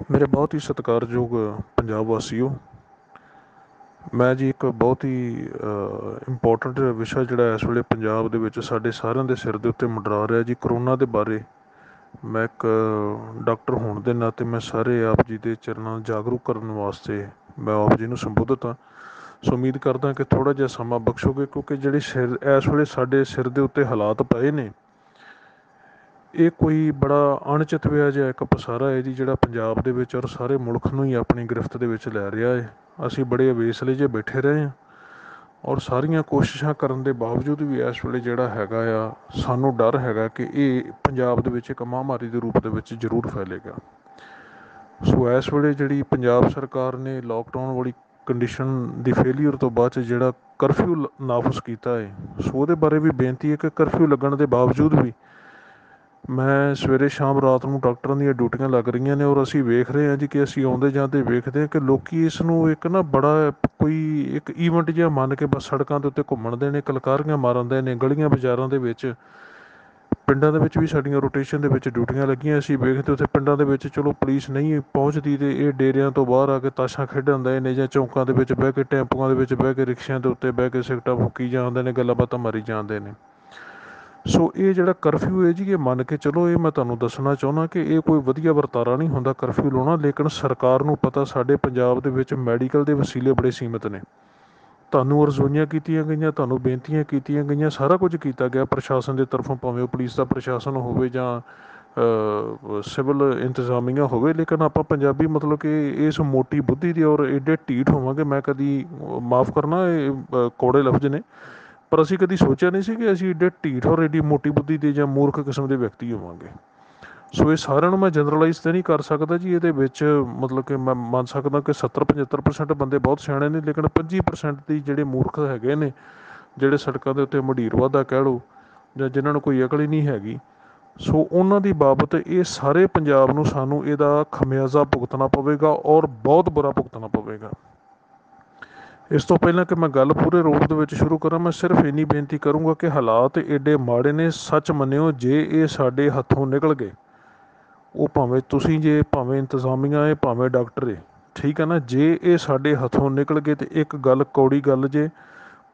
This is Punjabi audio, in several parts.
ਮੇਰੇ ਬਹੁਤ ਹੀ ਸਤਿਕਾਰਯੋਗ ਪੰਜਾਬ ਵਾਸੀਓ, ਮੈਂ ਜੀ ਇੱਕ ਬਹੁਤ ਹੀ ਇੰਪੋਰਟੈਂਟ ਵਿਸ਼ਾ ਜਿਹੜਾ ਇਸ ਵੇਲੇ ਪੰਜਾਬ ਦੇ ਵਿੱਚ ਸਾਡੇ ਸਾਰਿਆਂ ਦੇ ਸਿਰ ਦੇ ਉੱਤੇ ਮੰਡਰਾ ਰਿਹਾ ਜੀ ਕਰੋਨਾ ਦੇ ਬਾਰੇ। ਮੈਂ ਇੱਕ ਡਾਕਟਰ ਹੋਣ ਦੇ ਨਾਤੇ ਮੈਂ ਸਾਰੇ ਆਪ ਜੀ ਦੇ ਚਰਨਾਂ ਜਾਗਰੂਕ ਕਰਨ ਵਾਸਤੇ ਮੈਂ ਆਪ ਜੀ ਨੂੰ ਸੰਬੋਧਿਤ ਹਾਂ। ਸੋ ਉਮੀਦ ਕਰਦਾ ਕਿ ਥੋੜਾ ਜਿਹਾ ਸਮਾਂ ਬਖਸ਼ੋਗੇ ਕਿਉਂਕਿ ਜਿਹੜੇ ਸਿਰ, ਇਸ ਵੇਲੇ ਸਾਡੇ ਸਿਰ ਦੇ ਉੱਤੇ ਹਾਲਾਤ ਪਏ ਨੇ ਇਹ ਕੋਈ ਬੜਾ ਅਣਚਿਤ ਜਿਹਾ ਇੱਕ ਪਸਾਰਾ ਹੈ ਜੀ, ਜਿਹੜਾ ਪੰਜਾਬ ਦੇ ਵਿੱਚ ਔਰ ਸਾਰੇ ਮੁਲਕ ਨੂੰ ਹੀ ਆਪਣੀ ਗ੍ਰਿਫਤ ਦੇ ਵਿੱਚ ਲੈ ਰਿਹਾ ਹੈ। ਅਸੀਂ ਬੜੇ ਅਵੇਸਲੇ ਜੇ ਬੈਠੇ ਰਹੇ ਹਾਂ ਔਰ ਸਾਰੀਆਂ ਕੋਸ਼ਿਸ਼ਾਂ ਕਰਨ ਦੇ ਬਾਵਜੂਦ ਵੀ ਇਸ ਵੇਲੇ ਜਿਹੜਾ ਹੈਗਾ ਆ, ਸਾਨੂੰ ਡਰ ਹੈਗਾ ਕਿ ਇਹ ਪੰਜਾਬ ਦੇ ਵਿੱਚ ਇੱਕ ਮਹਾਮਾਰੀ ਦੇ ਰੂਪ ਦੇ ਵਿੱਚ ਜ਼ਰੂਰ ਫੈਲੇਗਾ। ਸੋ ਇਸ ਵੇਲੇ ਜਿਹੜੀ ਪੰਜਾਬ ਸਰਕਾਰ ਨੇ ਲਾਕਡਾਊਨ ਵਾਲੀ ਕੰਡੀਸ਼ਨ ਦੀ ਫੇਲਿਅਰ ਤੋਂ ਬਾਅਦ ਚ ਜਿਹੜਾ ਕਰਫਿਊ ਨਾਫਸ ਕੀਤਾ ਹੈ, ਸੋ ਉਹਦੇ ਬਾਰੇ ਵੀ ਬੇਨਤੀ ਹੈ ਕਿ ਕਰਫਿਊ ਲੱਗਣ ਦੇ ਬਾਵਜੂਦ ਵੀ ਮੈਂ ਸਵੇਰੇ ਸ਼ਾਮ ਰਾਤ ਨੂੰ ਡਾਕਟਰਾਂ ਦੀਆਂ ਡਿਊਟੀਆਂ ਲੱਗ ਰਹੀਆਂ ਨੇ ਔਰ ਅਸੀਂ ਵੇਖ ਰਹੇ ਹਾਂ ਜੀ ਕਿ ਅਸੀਂ ਆਉਂਦੇ ਜਾਂਦੇ ਵੇਖਦੇ ਹਾਂ ਕਿ ਲੋਕੀ ਇਸ ਨੂੰ ਇੱਕ ਨਾ ਬੜਾ ਕੋਈ ਇੱਕ ਈਵੈਂਟ ਜਿਹਾ ਮੰਨ ਕੇ ਬਸ ਸੜਕਾਂ ਦੇ ਉੱਤੇ ਘੁੰਮਣ ਦੇ ਨੇ, ਕਲਕਾਰੀਆਂ ਮਾਰਨਦੇ ਨੇ, ਗਲੀਆਂ ਬਾਜ਼ਾਰਾਂ ਦੇ ਵਿੱਚ, ਪਿੰਡਾਂ ਦੇ ਵਿੱਚ ਵੀ ਸਾਡੀਆਂ ਰੋਟੇਸ਼ਨ ਦੇ ਵਿੱਚ ਡਿਊਟੀਆਂ ਲੱਗੀਆਂ, ਅਸੀਂ ਵੇਖਦੇ ਉੱਥੇ ਪਿੰਡਾਂ ਦੇ ਵਿੱਚ ਚਲੋ ਪੁਲਿਸ ਨਹੀਂ ਪਹੁੰਚਦੀ ਤੇ ਇਹ ਡੇਰਿਆਂ ਤੋਂ ਬਾਹਰ ਆ ਕੇ ਤਾਸ਼ਾਂ ਖੇਡਣ ਦੇ ਨੇ ਜਾਂ ਚੌਂਕਾਂ ਦੇ ਵਿੱਚ ਬਹਿ ਕੇ, ਟੈਂਪੂਆਂ ਦੇ ਵਿੱਚ ਬਹਿ ਕੇ, ਰਿਕਸ਼ਿਆਂ ਦੇ ਉੱਤੇ ਬਹਿ ਕੇ ਸਿਗਟਾਂ ਫੁੱਕੀ ਜਾਂਦੇ ਨੇ, ਗੱਲਾਂ ਬਾਤਾਂ ਮਾਰੀ ਜਾਂਦੇ ਨੇ। ਸੋ ਇਹ ਜਿਹੜਾ ਕਰਫਿਊ ਹੈ ਜੀ, ਇਹ ਮੰਨ ਕੇ ਚਲੋ, ਇਹ ਮੈਂ ਤੁਹਾਨੂੰ ਦੱਸਣਾ ਚਾਹੁੰਦਾ ਕਿ ਇਹ ਕੋਈ ਵਧੀਆ ਵਰਤਾਰਾ ਨਹੀਂ ਹੁੰਦਾ ਕਰਫਿਊ ਲਾਉਣਾ, ਲੇਕਿਨ ਸਰਕਾਰ ਨੂੰ ਪਤਾ ਸਾਡੇ ਪੰਜਾਬ ਦੇ ਵਿੱਚ ਮੈਡੀਕਲ ਦੇ ਵਸੀਲੇ ਬੜੇ ਸੀਮਿਤ ਨੇ। ਤੁਹਾਨੂੰ ਅਰਜ਼ੋਈਆਂ ਕੀਤੀਆਂ ਗਈਆਂ, ਤੁਹਾਨੂੰ ਬੇਨਤੀਆਂ ਕੀਤੀਆਂ ਗਈਆਂ, ਸਾਰਾ ਕੁਝ ਕੀਤਾ ਗਿਆ। ਪ੍ਰਸ਼ਾਸਨ ਦੇ ਤਰਫੋਂ ਭਾਵੇਂ ਉਹ ਪੁਲਿਸ ਦਾ ਪ੍ਰਸ਼ਾਸਨ ਹੋਵੇ ਜਾਂ ਸਿਵਲ ਇੰਤਜ਼ਾਮੀਆਂ ਹੋਵੇ, ਲੇਕਿਨ ਆਪਾਂ ਪੰਜਾਬੀ ਮਤਲਬ ਕਿ ਇਸ ਮੋਟੀ ਬੁੱਧੀ ਦੀ ਔਰ ਐਡੇ ਢੀਠ ਹੋਵਾਂਗੇ, ਮੈਂ ਕਦੀ ਮਾਫ ਕਰਨਾ, ਇਹ ਕੋੜੇ ਲਫ਼ਜ਼ ਨੇ। ਪਰ ਅਸੀਂ ਕਦੀ ਸੋਚਿਆ ਨਹੀਂ ਸੀ ਕਿ ਅਸੀਂ ਏਡੇ ਢੀਠ ਔਰ ਏਡੀ ਮੋਟੀ ਬੁੱਧੀ ਦੇ ਜਾਂ ਮੂਰਖ ਕਿਸਮ ਦੇ ਵਿਅਕਤੀ ਹੋਵਾਂਗੇ। ਸੋ ਇਹ ਸਾਰਿਆਂ ਨੂੰ ਮੈਂ ਜਨਰਲਾਈਜ਼ ਤੇ ਨਹੀਂ ਕਰ ਸਕਦਾ ਜੀ, ਇਹਦੇ ਵਿੱਚ ਮਤਲਬ ਕਿ ਮੈਂ ਮੰਨ ਸਕਦਾ ਕਿ 70 75% ਬੰਦੇ ਬਹੁਤ ਸਿਆਣੇ ਨੇ, ਲੇਕਿਨ 25% ਦੀ ਜਿਹੜੇ ਮੂਰਖ ਹੈਗੇ ਨੇ, ਜਿਹੜੇ ਸੜਕਾਂ ਦੇ ਉੱਤੇ ਮਢੀਰ ਵਾਦਾ ਕਹਿ ਲਓ ਜਾਂ ਜਿਨ੍ਹਾਂ ਨੂੰ ਕੋਈ ਅਕਲ ਹੀ ਨਹੀਂ ਹੈਗੀ, ਸੋ ਉਹਨਾਂ ਦੀ ਬਾਬਤ ਇਹ ਸਾਰੇ ਪੰਜਾਬ ਨੂੰ ਸਾਨੂੰ ਇਹਦਾ ਖਮਿਆਜ਼ਾ ਭੁਗਤਣਾ ਪਵੇਗਾ ਔਰ ਬਹੁਤ ਬੁਰਾ ਭੁਗਤਣਾ ਪਵੇਗਾ। ਇਸ ਤੋਂ ਪਹਿਲਾਂ ਕਿ ਮੈਂ ਗੱਲ ਪੂਰੇ ਰੂਪ ਦੇ ਵਿੱਚ ਸ਼ੁਰੂ ਕਰਾਂ, ਮੈਂ ਸਿਰਫ ਇੰਨੀ ਬੇਨਤੀ ਕਰੂੰਗਾ ਕਿ ਹਾਲਾਤ ਏਡੇ ਮਾੜੇ ਨੇ, ਸੱਚ ਮੰਨਿਓ ਜੇ ਇਹ ਸਾਡੇ ਹੱਥੋਂ ਨਿਕਲ ਗਏ। ਉਹ ਭਾਵੇਂ ਤੁਸੀਂ ਜੇ, ਭਾਵੇਂ ਇੰਤਜ਼ਾਮੀਆਂ ਏ, ਭਾਵੇਂ ਡਾਕਟਰ ਏ, ਠੀਕ ਹੈ ਨਾ? ਜੇ ਇਹ ਸਾਡੇ ਹੱਥੋਂ ਨਿਕਲ ਗਏ ਤੇ ਇੱਕ ਗੱਲ ਕੌੜੀ ਗੱਲ ਜੇ,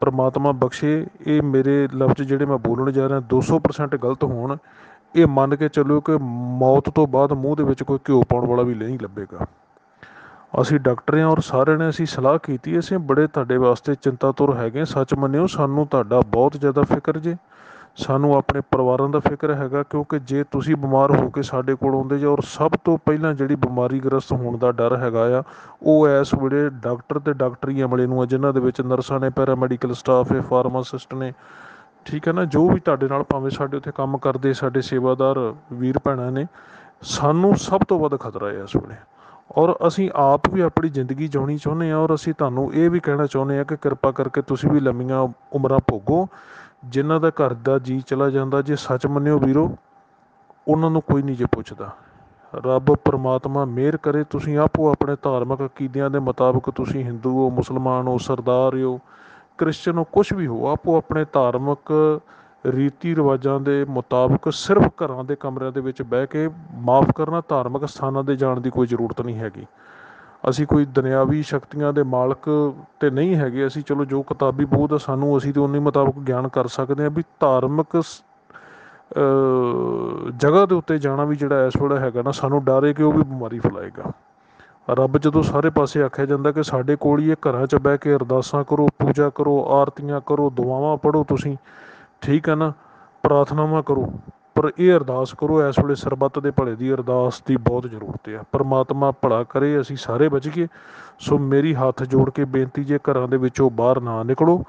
ਪਰਮਾਤਮਾ ਬਖਸ਼ੇ, ਇਹ ਮੇਰੇ ਲਫ਼ਜ਼ ਜਿਹੜੇ ਮੈਂ ਬੋਲਣ ਜਾ ਰਿਹਾ 200% ਗਲਤ ਹੋਣ, ਇਹ ਮੰਨ ਕੇ ਚੱਲੋ ਕਿ ਮੌਤ ਤੋਂ ਬਾਅਦ ਮੂੰਹ ਦੇ ਵਿੱਚ ਕੋਈ ਘਿਓ ਪਾਉਣ ਵਾਲਾ ਵੀ ਨਹੀਂ ਲੱਭੇਗਾ। ਅਸੀਂ ਡਾਕਟਰ ਹਾਂ ਔਰ ਸਾਰਿਆਂ ਨੇ ਅਸੀਂ ਸਲਾਹ ਕੀਤੀ, ਅਸੀਂ ਬੜੇ ਤੁਹਾਡੇ ਵਾਸਤੇ ਚਿੰਤਾਤੁਰ ਹੈਗੇ ਸੱਚ ਮੰਨਿਓ, ਸਾਨੂੰ ਤੁਹਾਡਾ ਬਹੁਤ ਜ਼ਿਆਦਾ ਫਿਕਰ ਜੇ। ਸਾਨੂੰ ਆਪਣੇ ਪਰਿਵਾਰਾਂ ਦਾ ਫਿਕਰ ਹੈਗਾ, ਕਿਉਂਕਿ ਜੇ ਤੁਸੀਂ ਬਿਮਾਰ ਹੋ ਕੇ ਸਾਡੇ ਕੋਲ ਆਉਂਦੇ ਜੇ ਔਰ ਸਭ ਤੋਂ ਪਹਿਲਾਂ ਜਿਹੜੀ ਬਿਮਾਰੀ ਗ੍ਰਸਤ ਹੋਣ ਦਾ ਡਰ ਹੈਗਾ ਆ, ਉਹ ਇਸ ਵੇਲੇ ਡਾਕਟਰ ਤੇ ਡਾਕਟਰੀ ਅਮਲੇ ਨੂੰ ਆ, ਜਿਨ੍ਹਾਂ ਦੇ ਵਿੱਚ ਨਰਸਾਂ ਨੇ ਪੈਰਾਮੈਡੀਕਲ ਸਟਾਫ ਹੈ ਫਾਰਮਾਸਿਸਟ ਨੇ, ਠੀਕ ਹੈ ਨਾ? ਜੋ ਵੀ ਤੁਹਾਡੇ ਨਾਲ ਭਾਵੇਂ ਸਾਡੇ ਉੱਥੇ ਕੰਮ ਕਰਦੇ ਸਾਡੇ ਸੇਵਾਦਾਰ ਵੀਰ ਭੈਣਾਂ ਨੇ, ਸਾਨੂੰ ਸਭ ਤੋਂ ਵੱਧ ਖਤਰਾ ਹੈ ਇਸ ਵੇਲੇ। ਔਰ ਅਸੀਂ ਆਪ ਵੀ ਆਪਣੀ ਜ਼ਿੰਦਗੀ ਜਿਉਣੀ ਚਾਹੁੰਦੇ ਹਾਂ ਔਰ ਅਸੀਂ ਤੁਹਾਨੂੰ ਇਹ ਵੀ ਕਹਿਣਾ ਚਾਹੁੰਦੇ ਹਾਂ ਕਿ ਕਿਰਪਾ ਕਰਕੇ ਤੁਸੀਂ ਵੀ ਲੰਮੀਆਂ ਉਮਰਾਂ ਭੋਗੋ, ਜਿਨ੍ਹਾਂ ਦਾ ਘਰ ਦਾ ਜੀ ਚਲਾ ਜਾਂਦਾ, ਜੇ ਸੱਚ ਮੰਨਿਓ ਵੀਰੋ, ਉਹਨਾਂ ਨੂੰ ਕੋਈ ਨਹੀਂ ਜੇ ਪੁੱਛਦਾ। ਰੱਬ ਪਰਮਾਤਮਾ ਮਿਹਰ ਕਰੇ, ਤੁਸੀਂ ਆਪੋ ਆਪਣੇ ਧਾਰਮਿਕ ਅਕੀਦਿਆਂ ਦੇ ਮੁਤਾਬਕ ਤੁਸੀਂ ਹਿੰਦੂ ਹੋ, ਮੁਸਲਮਾਨ ਹੋ, ਸਰਦਾਰ ਹੋ, ਕ੍ਰਿਸਚਨ ਹੋ ਕੁਝ ਵੀ ਹੋ, ਆਪੋ ਆਪਣੇ ਧਾਰਮਿਕ ਰੀਤੀ ਰਿਵਾਜਾਂ ਦੇ ਮੁਤਾਬਕ ਸਿਰਫ ਘਰਾਂ ਦੇ ਕਮਰਿਆਂ ਦੇ ਵਿੱਚ ਬਹਿ ਕੇ ਮਾਫ ਕਰਨਾ ਧਾਰਮਿਕ ਸਥਾਨਾਂ ਦੇ ਜਾਣ ਦੀ ਕੋਈ ਜ਼ਰੂਰਤ ਨਹੀਂ ਹੈਗੀ। ਅਸੀਂ ਕੋਈ ਦੁਨਿਆਵੀ ਸ਼ਕਤੀਆਂ ਦੇ ਮਾਲਕ ਤੇ ਨਹੀਂ ਹੈਗੇ। ਅਸੀਂ ਚਲੋ ਜੋ ਕਿਤਾਬੀ ਬੋਧ ਆ ਸਾਨੂੰ, ਅਸੀਂ ਤੇ ਉਨੀ ਮੁਤਾਬਕ ਗਿਆਨ ਕਰ ਸਕਦੇ ਹਾਂ ਵੀ ਧਾਰਮਿਕ ਜਗ੍ਹਾ ਦੇ ਉੱਤੇ ਜਾਣਾ ਵੀ ਜਿਹੜਾ ਇਸ ਵੇਲੇ ਹੈਗਾ ਨਾ, ਸਾਨੂੰ ਡਰ ਹੈ ਕਿ ਉਹ ਵੀ ਬਿਮਾਰੀ ਫੈਲਾਏਗਾ। ਰੱਬ ਜਦੋਂ ਸਾਰੇ ਪਾਸੇ ਆਖਿਆ ਜਾਂਦਾ ਕਿ ਸਾਡੇ ਕੋਲ ਹੀ ਇਹ ਘਰਾਂ 'ਚ ਬਹਿ ਕੇ ਅਰਦਾਸਾਂ ਕਰੋ, ਪੂਜਾ ਕਰੋ, ਆਰਤੀਆਂ ਕਰੋ, ਦੁਆਵਾਂ ਪੜੋ ਤੁਸੀਂ ਠੀਕ ਹੈ ਨਾ ਪ੍ਰਾਰਥਨਾਵਾਂ ਕਰੋ, ਪਰ ਇਹ ਅਰਦਾਸ ਕਰੋ, ਇਸ ਵੇਲੇ ਸਰਬੱਤ ਦੇ ਭਲੇ ਦੀ ਅਰਦਾਸ ਦੀ ਬਹੁਤ ਜ਼ਰੂਰਤ ਹੈ ਪਰਮਾਤਮਾ ਭਲਾ ਕਰੇ, ਅਸੀਂ ਸਾਰੇ ਬਚ ਗਏ। ਸੋ ਮੇਰੀ ਹੱਥ ਜੋੜ ਕੇ ਬੇਨਤੀ ਜੇ ਘਰਾਂ ਦੇ ਵਿੱਚੋਂ ਬਾਹਰ ਨਾ ਨਿਕਲੋ,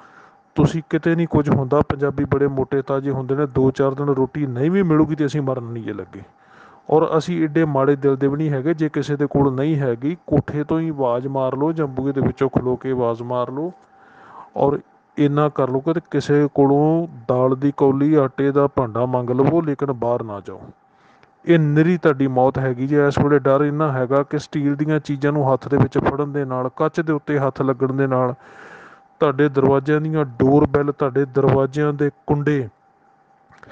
ਤੁਸੀਂ ਕਿਤੇ ਨਹੀਂ ਕੁਝ ਹੁੰਦਾ। ਪੰਜਾਬੀ ਬੜੇ ਮੋਟੇ ਤਾਜੇ ਹੁੰਦੇ ਨੇ 2-4 ਦਿਨ ਰੋਟੀ ਨਹੀਂ ਵੀ ਮਿਲੂਗੀ ਤੇ ਅਸੀਂ ਮਰਨ ਨਹੀਂ ਲੱਗੇ। ਔਰ ਅਸੀਂ ਏਡੇ ਮਾੜੇ ਦਿਲ ਦੇ ਵੀ ਨਹੀਂ ਹੈਗੇ, ਜੇ ਕਿਸੇ ਦੇ ਕੋਲ ਨਹੀਂ ਹੈਗੀ, ਕੋਠੇ ਤੋਂ ਹੀ ਆਵਾਜ਼ ਮਾਰ ਲਓ, ਜੰਬੂਏ ਦੇ ਵਿੱਚੋਂ ਖਲੋ ਕੇ ਆਵਾਜ਼ ਮਾਰ ਲਓ। ਔਰ ਇੰਨਾ ਕਰ ਲਓ ਕਿ ਕਿਸੇ ਕੋਲੋਂ ਦਾਲ ਦੀ ਕੌਲੀ, ਆਟੇ ਦਾ ਭਾਂਡਾ ਮੰਗ ਲਵੋ, ਲੇਕਿਨ ਬਾਹਰ ਨਾ ਜਾਓ। ਇਹ ਨਿਰੀ ਤੁਹਾਡੀ ਮੌਤ ਹੈਗੀ ਜੇ, ਇਸ ਵੇਲੇ ਡਰ ਇੰਨਾ ਹੈਗਾ ਕਿ ਸਟੀਲ ਦੀਆਂ ਚੀਜ਼ਾਂ ਨੂੰ ਹੱਥ ਦੇ ਵਿੱਚ ਫੜਨ ਦੇ ਨਾਲ, ਕੱਚ ਦੇ ਉੱਤੇ ਹੱਥ ਲੱਗਣ ਦੇ ਨਾਲ, ਤੁਹਾਡੇ ਦਰਵਾਜ਼ਿਆਂ ਦੀਆਂ ਡੋਰ ਬੈਲ ਤੁਹਾਡੇ ਦਰਵਾਜ਼ਿਆਂ ਦੇ ਕੁੰਡੇ,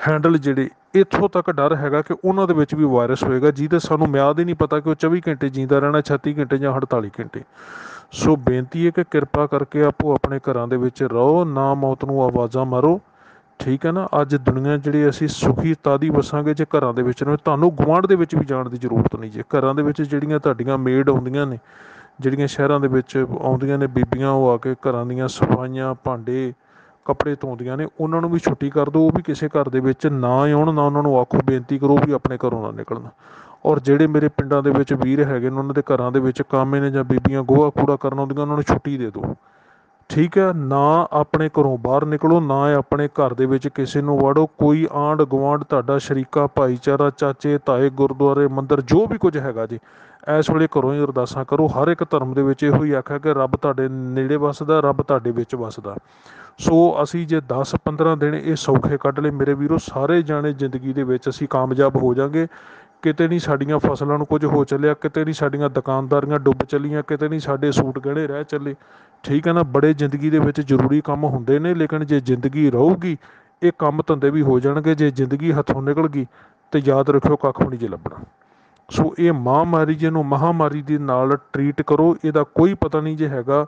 ਹੈਂਡਲ ਜਿਹੜੇ ਇੱਥੋਂ ਤੱਕ ਡਰ ਹੈਗਾ ਕਿ ਉਹਨਾਂ ਦੇ ਵਿੱਚ ਵੀ ਵਾਇਰਸ ਹੋਏਗਾ, ਜਿਹਦੇ ਸਾਨੂੰ ਮਿਆਦ ਹੀ ਨਹੀਂ ਪਤਾ ਕਿ ਉਹ 24 ਘੰਟੇ ਜਿੰਦਾ ਰਹਿਣਾ 36 ਘੰਟੇ ਜਾਂ 48 ਘੰਟੇ। ਸੋ ਬੇਨਤੀ ਹੈ ਕਿ ਕਿਰਪਾ ਕਰਕੇ ਆਪੋ ਆਪਣੇ ਘਰਾਂ ਦੇ ਵਿੱਚ ਰਹੋ, ਨਾ ਮੌਤ ਨੂੰ ਆਵਾਜ਼ਾਂ ਮਾਰੋ। ਠੀਕ ਹੈ ਨਾ? ਅੱਜ ਦੁਨੀਆ ਜਿਹੜੀ ਅਸੀਂ ਸੁਖੀ ਤਾਦੀ ਵਸਾਂਗੇ ਜੇ ਘਰਾਂ ਦੇ ਵਿੱਚ ਨੇ ਤੁਹਾਨੂੰ ਗੁਆਂਢ ਦੇ ਵਿੱਚ ਵੀ ਜਾਣ ਦੀ ਜ਼ਰੂਰਤ ਨਹੀਂ ਜੇ। ਘਰਾਂ ਦੇ ਵਿੱਚ ਜਿਹੜੀਆਂ ਤੁਹਾਡੀਆਂ ਮੇਡ ਆਉਂਦੀਆਂ ਨੇ, ਜਿਹੜੀਆਂ ਸ਼ਹਿਰਾਂ ਦੇ ਵਿੱਚ ਆਉਂਦੀਆਂ ਨੇ ਬੀਬੀਆਂ, ਉਹ ਆ ਕੇ ਘਰਾਂ ਦੀਆਂ ਸਫਾਈਆਂ, ਭਾਂਡੇ ਕੱਪੜੇ ਧੋਂਦੀਆਂ ਨੇ, ਉਹਨਾਂ ਨੂੰ ਵੀ ਛੁੱਟੀ ਕਰ ਦਿਓ, ਉਹ ਵੀ ਕਿਸੇ ਘਰ ਦੇ ਵਿੱਚ ਨਾ ਆਉਣ, ਨਾ ਉਹਨਾਂ ਨੂੰ ਆਖੋ ਬੇਨਤੀ ਕਰੋ ਵੀ ਆਪਣੇ ਘਰੋਂ ਨਾ ਨਿਕਲਣ। ਔਰ ਜਿਹੜੇ ਮੇਰੇ ਪਿੰਡਾਂ ਦੇ ਵਿੱਚ ਵੀਰ ਹੈਗੇ ਨੇ, ਉਹਨਾਂ ਦੇ ਘਰਾਂ ਦੇ ਵਿੱਚ ਕਾਮੇ ਨੇ ਜਾਂ ਬੀਬੀਆਂ ਗੋਹਾ ਕੂੜਾ ਕਰਨ ਆਉਂਦੀਆਂ, ਉਹਨਾਂ ਨੂੰ ਛੁੱਟੀ ਦੇ ਦਿਓ। ਠੀਕ ਹੈ, ਨਾ ਆਪਣੇ ਘਰੋਂ ਬਾਹਰ ਨਿਕਲੋ, ਨਾ ਆਪਣੇ ਘਰ ਦੇ ਵਿੱਚ ਕਿਸੇ ਨੂੰ ਵੜੋ। ਕੋਈ ਆਂਡ ਗਵਾਂਡ ਤੁਹਾਡਾ ਸ਼ਰੀਕਾ, ਭਾਈਚਾਰਾ, ਚਾਚੇ, ਤਾਏ, ਗੁਰਦੁਆਰੇ, ਮੰਦਿਰ, ਜੋ ਵੀ ਕੁਝ ਹੈਗਾ ਜੀ, ਇਸ ਵੇਲੇ ਘਰੋਂ ਹੀ ਅਰਦਾਸਾਂ ਕਰੋ। ਹਰ ਇੱਕ ਧਰਮ ਦੇ ਵਿੱਚ ਇਹੋ ਹੀ ਆਖਿਆ ਕਿ ਰੱਬ ਤੁਹਾਡੇ ਨੇੜੇ ਵਸਦਾ, ਰੱਬ ਤੁਹਾਡੇ ਵਿੱਚ ਵਸਦਾ। ਸੋ ਅਸੀਂ ਜੇ 10 15 ਦਿਨ ਇਹ ਸੌਖੇ ਕੱਢ ਲਏ, ਮੇਰੇ ਵੀਰੋ, ਸਾਰੇ ਜਾਣੇ ਜ਼ਿੰਦਗੀ ਦੇ ਵਿੱਚ ਅਸੀਂ ਕਾਮਯਾਬ ਹੋ ਜਾਾਂਗੇ। ਕਿਤੇ ਨਹੀਂ ਸਾਡੀਆਂ ਫਸਲਾਂ ਨੂੰ ਕੁਝ ਹੋ ਚੱਲਿਆ, ਕਿਤੇ ਨਹੀਂ ਸਾਡੀਆਂ ਦੁਕਾਨਦਾਰੀਆਂ ਡੁੱਬ ਚੱਲੀਆਂ, ਕਿਤੇ ਨਹੀਂ ਸਾਡੇ ਸੂਟ ਗਹਿਣੇ ਰਹਿ ਚੱਲੇ। ਠੀਕ ਹੈ ਨਾ, ਬੜੇ ਜ਼ਿੰਦਗੀ ਦੇ ਵਿੱਚ ਜ਼ਰੂਰੀ ਕੰਮ ਹੁੰਦੇ ਨੇ, ਲੇਕਿਨ ਜੇ ਜ਼ਿੰਦਗੀ ਰਹੂਗੀ, ਇਹ ਕੰਮ ਧੰਦੇ ਵੀ ਹੋ ਜਾਣਗੇ, ਜੇ ਜ਼ਿੰਦਗੀ ਹੱਥੋਂ ਨਿਕਲ ਗਈ, ਤੇ ਯਾਦ ਰੱਖਿਓ ਕੱਖ ਵੀ ਨਹੀਂ ਜੇ ਲੱਭਣਾ। ਸੋ ਇਹ ਮਹਾਮਾਰੀ ਜਿਹਨੂੰ ਮਹਾਮਾਰੀ ਦੇ ਨਾਲ ਟਰੀਟ ਕਰੋ, ਇਹਦਾ ਕੋਈ ਪਤਾ ਨਹੀਂ ਜੇ ਹੈਗਾ,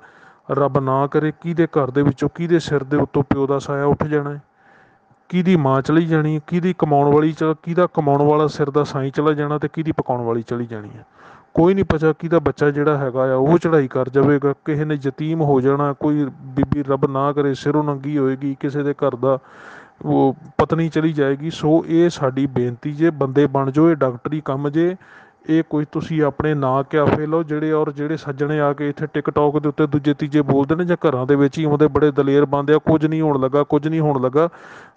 ਰੱਬ ਨਾ ਕਰੇ, ਕਿਹਦੇ ਘਰ ਦੇ ਵਿੱਚੋਂ, ਕਿਹਦੇ ਸਿਰ ਦੇ ਉੱਤੋਂ ਪਿਓ ਦਾ ਸਾਇਆ ਉੱਠ ਜਾਣਾ ਹੈ। ਕਿਹਦੀ ਮਾਂ ਚਲੀ ਜਾਣੀ ਕਿਹਦੀ ਕਮਾਉਣ ਵਾਲੀ ਚ, ਕਿਹਦਾ ਕਮਾਉਣ ਵਾਲਾ ਸਿਰ ਦਾ ਸਾਈ ਚਲਾ ਜਾਣਾ ਤੇ ਕਿਹਦੀ ਪਕਾਉਣ ਵਾਲੀ ਚਲੀ ਜਾਣੀ ਹੈ। ਕੋਈ ਨਹੀਂ ਪਤਾ ਕਿਹਦਾ ਬੱਚਾ ਜਿਹੜਾ ਹੈਗਾ ਆ, ਉਹ ਚੜਾਈ ਕਰ ਜਾਵੇਗਾ, ਕਿਸੇ ਨੇ ਯਤੀਮ ਹੋ ਜਾਣਾ, ਕੋਈ ਬੀਬੀ ਰੱਬ ਨਾ ਕਰੇ, ਸਿਰੋਂ ਨੰਗੀ ਹੋਏਗੀ, ਕਿਸੇ ਦੇ ਘਰ ਦਾ ਉਹ ਪਤਨੀ ਚਲੀ ਜਾਏਗੀ। ਸੋ ਇਹ ਸਾਡੀ ਬੇਨਤੀ ਜੇ ਬੰਦੇ ਬਣ ਜਾਓ, ਇਹ ਡਾਕਟਰੀ ਕੰਮ ਜੇ ਇਹ ਕੁਝ ਤੁਸੀਂ ਆਪਣੇ ਨਾਂ ਕਿਆਫੇ ਲਓ ਜਿਹੜੇ ਔਰ ਜਿਹੜੇ ਸੱਜਣੇ ਆ ਕੇ ਇੱਥੇ ਟਿਕਟੌਕ ਦੇ ਉੱਤੇ ਦੂਜੇ ਤੀਜੇ ਬੋਲਦੇ ਨੇ ਜਾਂ ਘਰਾਂ ਦੇ ਵਿੱਚ ਹੀ ਆਉਂਦੇ, ਬੜੇ ਦਲੇਰ ਬੰਦੇ ਆ, ਕੁਝ ਨਹੀਂ ਹੋਣ ਲੱਗਾ, ਕੁਝ ਨਹੀਂ ਹੋਣ ਲੱਗਾ।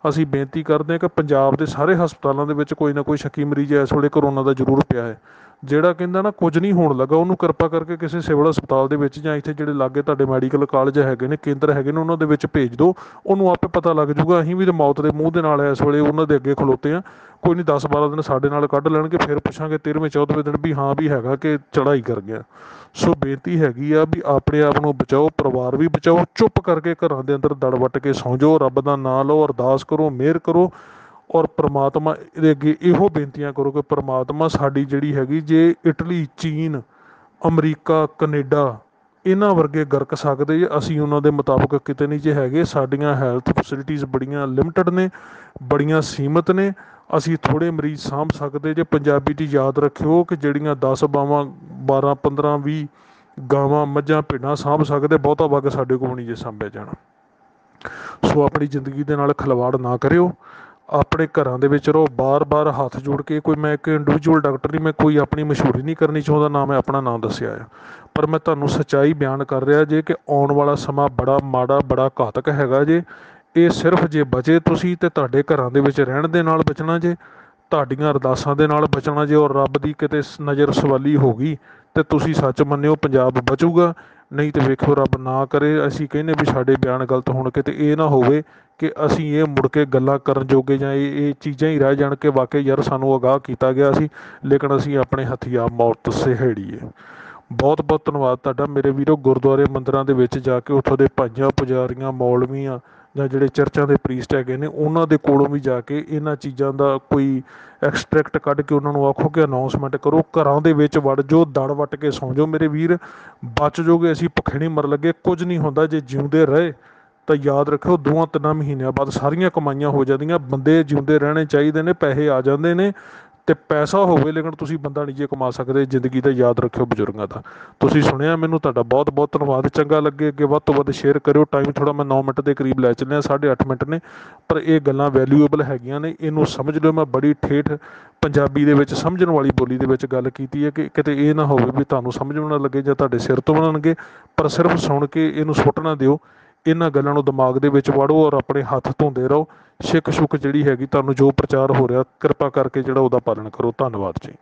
ਅਸੀਂ ਬੇਨਤੀ ਕਰਦੇ ਹਾਂ ਕਿ ਪੰਜਾਬ ਦੇ ਸਾਰੇ ਹਸਪਤਾਲਾਂ ਦੇ ਵਿੱਚ ਕੋਈ ਨਾ ਕੋਈ ਸ਼ੱਕੀ ਮਰੀਜ਼ ਇਸ ਵੇਲੇ ਕਰੋਨਾ ਦਾ ਜ਼ਰੂਰ ਪਿਆ ਹੈ। ਜਿਹੜਾ ਕਹਿੰਦਾ ਨਾ ਕੁਝ ਨਹੀਂ ਹੋਣ ਲੱਗਾ, ਉਹਨੂੰ ਕਿਰਪਾ ਕਰਕੇ ਕਿਸੇ ਸਿਵਲ ਹਸਪਤਾਲ ਦੇ ਵਿੱਚ ਜਾਂ ਇੱਥੇ ਜਿਹੜੇ ਲਾਗੇ ਤੁਹਾਡੇ ਮੈਡੀਕਲ ਕਾਲਜ ਹੈਗੇ ਨੇ, ਕੇਂਦਰ ਹੈਗੇ ਨੇ, ਉਹਨਾਂ ਦੇ ਵਿੱਚ ਭੇਜ ਦਿਓ, ਉਹਨੂੰ ਆਪੇ ਪਤਾ ਲੱਗ ਜਾਊਗਾ, ਅਸੀਂ ਵੀ ਤੇ ਮੌਤ ਦੇ ਮੂੰਹ ਦੇ ਨਾਲ ਇਸ ਵੇਲੇ ਉਹਨਾਂ ਦੇ ਅੱਗੇ ਖਲੋਤੇ ਆ ਕੋਈ ਨਹੀਂ 10 12 ਦਿਨ ਸਾਡੇ ਨਾਲ ਕੱਢ ਲੈਣਗੇ, ਫਿਰ ਪੁੱਛਾਂਗੇ 13ਵੇਂ 14ਵੇਂ ਦਿਨ ਵੀ ਹਾਂ ਵੀ ਹੈਗਾ ਕਿ ਚੜਾਈ ਕਰ ਗਿਆ। ਸੋ ਬੇਨਤੀ ਹੈਗੀ ਆ ਵੀ ਆਪਣੇ ਆਪ ਨੂੰ ਬਚਾਓ, ਪਰਿਵਾਰ ਵੀ ਬਚਾਓ, ਚੁੱਪ ਕਰਕੇ ਘਰਾਂ ਦੇ ਅੰਦਰ ਦੜ ਵੱਟ ਕੇ ਸੌਂ ਜਾਓ, ਰੱਬ ਦਾ ਨਾਮ ਲਓ, ਅਰਦਾਸ ਕਰੋ, ਮਿਹਰ ਕਰੋ। ਔਰ ਪ੍ਰਮਾਤਮਾ ਦੇ ਅੱਗੇ ਇਹੋ ਬੇਨਤੀਆਂ ਕਰੋ ਕਿ ਪ੍ਰਮਾਤਮਾ ਸਾਡੀ ਜਿਹੜੀ ਹੈਗੀ, ਜੇ ਇਟਲੀ, ਚੀਨ, ਅਮਰੀਕਾ, ਕੈਨੇਡਾ ਇਹਨਾਂ ਵਰਗੇ ਗਰਕ ਸਕਦੇ ਜੇ, ਅਸੀਂ ਉਹਨਾਂ ਦੇ ਮੁਤਾਬਕ ਕਿਤੇ ਨਹੀਂ ਜੇ ਹੈਗੇ, ਸਾਡੀਆਂ ਹੈਲਥ ਫੈਸਿਲਿਟੀਆਂ ਬੜੀਆਂ ਲਿਮਟਿਡ ਨੇ, ਬੜੀਆਂ ਸੀਮਤ ਨੇ, ਅਸੀਂ ਥੋੜੇ ਮਰੀਜ਼ ਸਾਂਭ ਸਕਦੇ ਜੇ। ਪੰਜਾਬੀ 'ਚ ਯਾਦ ਰੱਖਿਓ ਕਿ ਜਿਹੜੀਆਂ 10 ਬਾਵਾਂ 12 15 20 ਗਾਵਾਂ, ਮੱਝਾਂ, ਭੇਡਾਂ ਸਾਂਭ ਸਕਦੇ, ਬਹੁਤਾ ਵਗ ਸਾਡੇ ਕੋਲ ਨਹੀਂ ਜੇ ਸਾਂਭਿਆ ਜਾਣਾ। ਸੋ ਆਪਣੀ ਜ਼ਿੰਦਗੀ ਦੇ ਨਾਲ ਖਿਲਵਾੜ ਨਾ ਕਰਿਓ। ਆਪਣੇ ਘਰਾਂ ਦੇ ਵਿੱਚ ਰਹੋ, ਬਾਰ-ਬਾਰ ਹੱਥ ਜੋੜ ਕੇ ਕੋਈ ਮੈਂ ਇੱਕ ਇੰਡੀਵਿਜੂਅਲ ਡਾਕਟਰ ਨਹੀਂ, ਮੈਂ ਕੋਈ ਆਪਣੀ ਮਸ਼ਹੂਰੀ ਨਹੀਂ ਕਰਨੀ ਚਾਹੁੰਦਾ, ਨਾ ਮੈਂ ਆਪਣਾ ਨਾਮ ਦੱਸਿਆ ਆ। ਪਰ ਮੈਂ ਤੁਹਾਨੂੰ ਸੱਚਾਈ ਬਿਆਨ ਕਰ ਰਿਹਾ ਜੇ ਕਿ ਆਉਣ ਵਾਲਾ ਸਮਾਂ ਬੜਾ ਮਾੜਾ, ਬੜਾ ਘਾਤਕ ਹੈਗਾ ਜੇ। ਇਹ ਸਿਰਫ ਜੇ ਬਚੇ ਤੁਸੀਂ ਤੇ ਤੁਹਾਡੇ ਘਰਾਂ ਦੇ ਵਿੱਚ ਰਹਿਣ ਦੇ ਨਾਲ ਬਚਣਾ ਜੇ, ਤੁਹਾਡੀਆਂ ਅਰਦਾਸਾਂ ਦੇ ਨਾਲ ਬਚਣਾ ਜੇ ਔਰ ਰੱਬ ਦੀ ਕਿਤੇ ਨਜ਼ਰ ਸਵਾਲੀ ਹੋ ਗਈ, ਤੇ ਤੁਸੀਂ ਸੱਚ ਮੰਨਿਓ ਪੰਜਾਬ ਬਚੂਗਾ। ਨਹੀਂ ਤੇ ਵੇਖੋ ਰੱਬ ਨਾ ਕਰੇ, ਅਸੀਂ ਕਹਿੰਦੇ ਵੀ ਸਾਡੇ ਬਿਆਨ ਗਲਤ ਹੋਣ ਕਿਤੇ ਇਹ ਨਾ ਹੋਵੇ ਕਿ ਅਸੀਂ ਇਹ ਮੁੜ ਕੇ ਗੱਲਾਂ ਕਰਨ ਜੋਗੇ ਜਾਂ ਇਹ ਇਹ ਚੀਜ਼ਾਂ ਹੀ ਰਹਿ ਜਾਣ ਕਿ ਵਾਕਈ ਯਾਰ ਸਾਨੂੰ ਅਗਾਹ ਕੀਤਾ ਗਿਆ ਸੀ, ਲੇਕਿਨ ਅਸੀਂ ਆਪਣੇ ਹਥਿਆਰ ਮੌਤ ਸਹਿੜੀਏ। ਬਹੁਤ ਬਹੁਤ ਧੰਨਵਾਦ ਤੁਹਾਡਾ। ਮੇਰੇ ਵੀਰੋ, ਗੁਰਦੁਆਰੇ ਮੰਦਰਾਂ ਦੇ ਵਿੱਚ ਜਾ ਕੇ ਉੱਥੋਂ ਦੇ ਭਾਈਆਂ ਪੁਜਾਰੀਆਂ ਮੌਲਵੀਆਂ ਜਾਂ ਜਿਹੜੇ ਚਰਚਾਂ ਦੇ ਪ੍ਰੀਸਟ ਹੈਗੇ ਨੇ, ਉਹਨਾਂ ਦੇ ਕੋਲੋਂ ਵੀ ਜਾ ਕੇ ਇਹਨਾਂ ਚੀਜ਼ਾਂ ਦਾ ਕੋਈ ਐਕਸਟ੍ਰੈਕਟ ਕੱਢ ਕੇ ਉਹਨਾਂ ਨੂੰ ਆਖੋ ਕਿ ਅਨਾਉਂਸਮੈਂਟ ਕਰੋ। ਘਰਾਂ ਦੇ ਵਿੱਚ ਵੜ ਜੋ ਦੜ ਵੱਟ ਕੇ ਸੌਂ ਜਾਓ ਮੇਰੇ ਵੀਰ। ਬਚ ਜੋਗੇ ਅਸੀਂ ਭੁੱਖੇ ਨਹੀਂ ਮਰ ਲੱਗੇ। ਕੁਝ ਨਹੀਂ ਹੁੰਦਾ, ਜੇ ਜਿਉਂਦੇ ਰਹੇ ਤਾਂ ਯਾਦ ਰੱਖਿਓ ਦੋਆਂ ਤਿੰਨਾਂ ਮਹੀਨਿਆਂ ਬਾਅਦ ਸਾਰੀਆਂ ਕਮਾਈਆਂ ਹੋ ਜਾਂਦੀਆਂ। ਬੰਦੇ ਜਿਉਂਦੇ ਰਹਿਣੇ ਚਾਹੀਦੇ ਨੇ, ਪੈਸੇ ਆ ਜਾਂਦੇ ਨੇ। ਤੇ ਪੈਸਾ ਹੋਵੇ ਲੇਕਿਨ ਤੁਸੀਂ ਬੰਦਾ ਨਹੀਂ ਜੇ ਕਮਾ ਸਕਦੇ, ਜ਼ਿੰਦਗੀ ਦਾ ਯਾਦ ਰੱਖਿਓ ਬਜ਼ੁਰਗਾਂ ਦਾ। ਤੁਸੀਂ ਸੁਣਿਆ ਮੈਨੂੰ, ਤੁਹਾਡਾ ਬਹੁਤ ਬਹੁਤ ਧੰਨਵਾਦ। ਚੰਗਾ ਲੱਗੇ, ਅੱਗੇ ਵੱਧ ਤੋਂ ਵੱਧ ਸ਼ੇਅਰ ਕਰਿਓ। ਟਾਈਮ ਥੋੜਾ ਮੈਂ 9 ਮਿੰਟ ਦੇ ਕਰੀਬ ਲੈ ਚੱਲਿਆ 8.5 ਮਿੰਟ ਨੇ। ਪਰ ਇਹ ਗੱਲਾਂ ਵੈਲਿਊਏਬਲ ਹੈਗੀਆਂ ਨੇ। ਇਹਨੂੰ ਸਮਝ ਲਿਓ, ਮੈਂ ਬੜੀ ਠੇਠ ਪੰਜਾਬੀ ਦੇ ਵਿੱਚ, ਸਮਝਣ ਵਾਲੀ ਬੋਲੀ ਦੇ ਵਿੱਚ ਗੱਲ ਕੀਤੀ ਹੈ ਕਿ ਕਿਤੇ ਇਹ ਨਾ ਹੋਵੇ ਵੀ ਤੁਹਾਨੂੰ ਸਮਝ ਨਾ ਲੱਗੇ ਜਾਂ ਤੁਹਾਡੇ ਸਿਰ ਤੋਂ ਬਣਨਗੇ ਪਰ ਸਿਰਫ ਸੁਣ ਕੇ ਇਹਨੂੰ ਸੁੱਟਣਾ ਦਿਓ। ਇਹਨਾਂ ਗੱਲਾਂ ਨੂੰ ਦਿਮਾਗ ਦੇ ਵਿੱਚ ਵਾੜੋ ਔਰ ਆਪਣੇ ਹੱਥ ਧੋਂਦੇ ਰਹੋ। ਛਿੱਕ ਛੁੱਕ ਜਿਹੜੀ ਹੈਗੀ, ਤੁਹਾਨੂੰ ਜੋ ਪ੍ਰਚਾਰ ਹੋ ਰਿਹਾ, ਕਿਰਪਾ ਕਰਕੇ ਜਿਹੜਾ ਉਹਦਾ ਪਾਲਣ ਕਰੋ। ਧੰਨਵਾਦ ਜੀ।